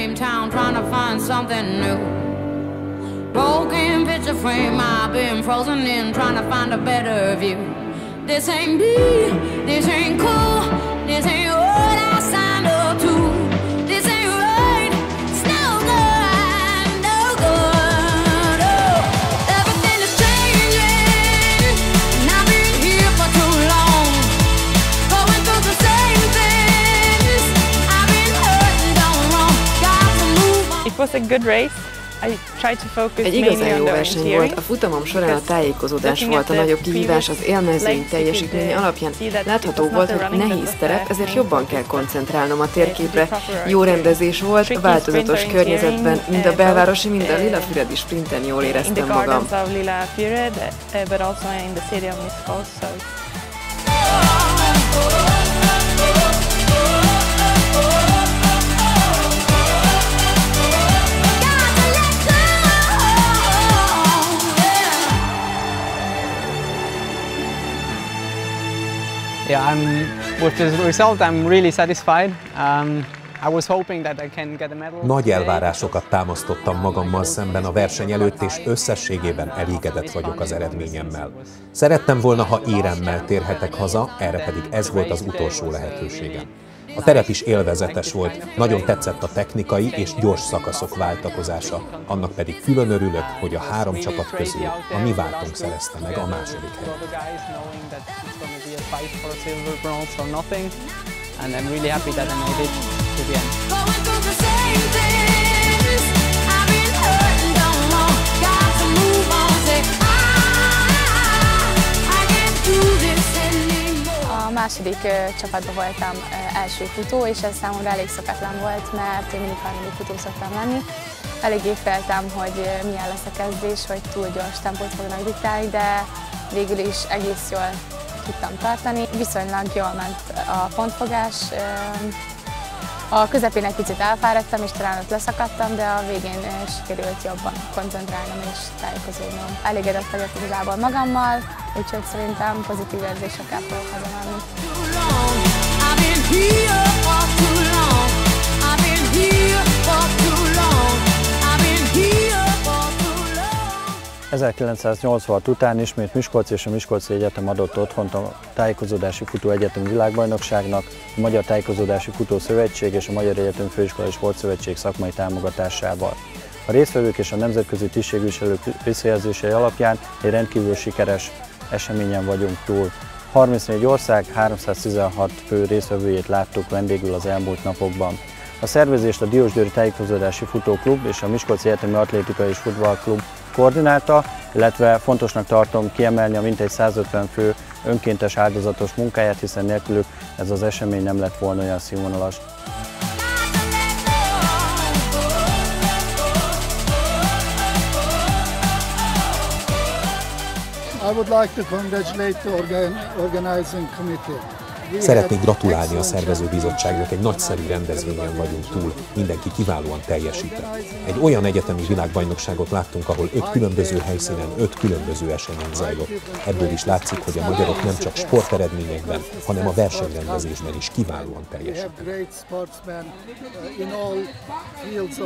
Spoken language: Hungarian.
same town trying to find something new. Broken picture frame, I've been frozen in trying to find a better view. This ain't me, this ain't cool, this ain't Egy igazán jó verseny volt, a futamom során a tájékozódás volt a nagyobb kihívás, az élmezőny teljesítménye alapján látható volt, hogy nehéz terep, ezért jobban kell koncentrálnom a térképre. Jó rendezés volt, változatos környezetben, mind a belvárosi, mind a Lilafüredi sprinten jól éreztem magam. uh, but also in the city of Miskolc. So yeah. I'm with the result. I'm really satisfied. Um. Nagy elvárásokat támasztottam magammal szemben a verseny előtt, és összességében elégedett vagyok az eredményemmel. Szerettem volna, ha éremmel térhetek haza, erre pedig ez volt az utolsó lehetőségem. A terep is élvezetes volt, nagyon tetszett a technikai és gyors szakaszok váltakozása, annak pedig külön örülök, hogy a három csapat közül a mi váltunk szerezte meg a második helyet. and I'm really happy that I made it to the end. Második csapatban voltam első futó, és ez számomra elég szokatlan volt, mert én mindig harmadik futó szoktam lenni. Eléggé féltem, hogy milyen lesz a kezdés, hogy túl gyors tempót fognak diktálni, de végül is egész jól tudtam tartani. Viszonylag jól ment a pontfogás. A közepén egy picit elfáradtam, és talán ott leszakadtam, de a végén ö, sikerült jobban koncentrálnom és tájékozódnom. Elégedett vagyok igazából magammal, úgyhogy szerintem pozitív érzésekkel fogok hazamenni. 1986 után ismét Miskolc és a Miskolci Egyetem adott otthont a Tájékozódási Futó Egyetemi Világbajnokságnak, a Magyar Tájékozódási Futó Szövetség és a Magyar Egyetem Főiskola Sportszövetség szakmai támogatásával. A résztvevők és a nemzetközi tisztségviselők visszajelzései alapján egy rendkívül sikeres eseményen vagyunk túl. 34 ország, 316 fő résztvevőjét láttuk vendégül az elmúlt napokban. A szervezést a Diósgyőri Tájékozódási Futóklub és a Miskolci Egyetemi Atlétikai és Futballklub koordinálta, illetve fontosnak tartom kiemelni a mintegy 150 fő önkéntes áldozatos munkáját, hiszen nélkülük ez az esemény nem lett volna olyan színvonalas. I would like to congratulate the organ, organizing committee. Szeretnék gratulálni a szervezőbizottságnak, egy nagyszerű rendezvényen vagyunk túl, mindenki kiválóan teljesített. Egy olyan egyetemi világbajnokságot láttunk, ahol öt különböző helyszínen öt különböző esemény zajlott. Ebből is látszik, hogy a magyarok nem csak sporteredményekben, hanem a versenyrendezésben is kiválóan sportsmen uh, fields.